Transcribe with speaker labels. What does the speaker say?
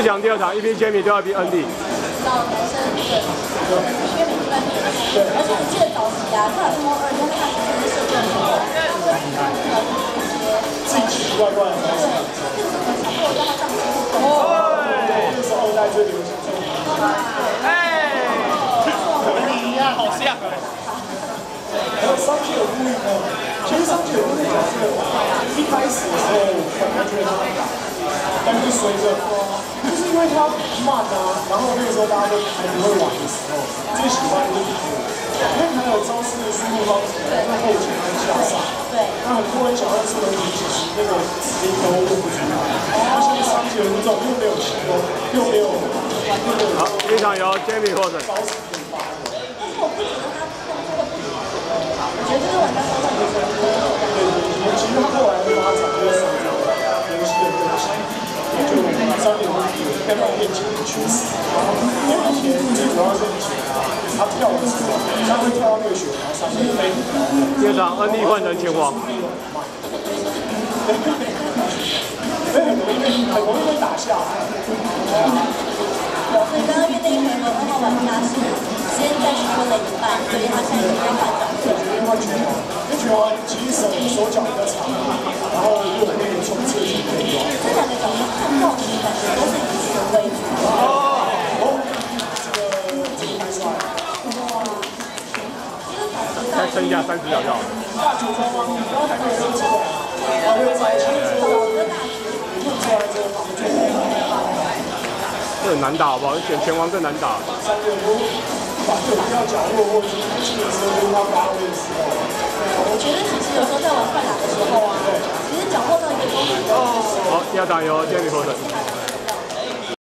Speaker 1: 第二场，一批 Jamie，第二批 Andy。
Speaker 2: 到男生这个因为每个班对，而且你记得早期啊，他有什么二，他他其实是很多，他会喜欢那个一些奇奇怪怪，对，就是很强迫让他上去。哦，对，这是二代最流行这种。哎，
Speaker 3: 呀，好像。
Speaker 4: 然后上去有故意的，其实上去有故意的是一开始的时候，但是随着风，就是因为他慢啊，然后那个时候大家都还不会玩的时候，最喜欢的就是因为还有招式的输入方式，在后前跟下上，
Speaker 2: 对，
Speaker 4: 那很多人想要吃的其实那个指令都不出来，而且上去有这种又没有轻功，又没有，
Speaker 1: 好，非常由 Jamie 获胜。
Speaker 4: 开放变轻趋势，因为以前最主要是以前啊，他跳的时候，他会跳到那个雪条上面飞。
Speaker 1: 第二场 N D 换成前王。
Speaker 4: 所以很容易很容易被打下来。
Speaker 2: 所以刚刚因为那一回合二号玩家是先暂时分了一半，所以他现在决定换角色。
Speaker 4: 决定换拳王，因为拳王其实手手脚比较长，然后又一个大局，又出来这个防住。
Speaker 1: 这很难打，好不好？选拳王更难打。
Speaker 2: 我觉得其实有时候在玩快打的时候啊，其实角落上一个功能。
Speaker 1: 好，第二场由 Jamie 获胜。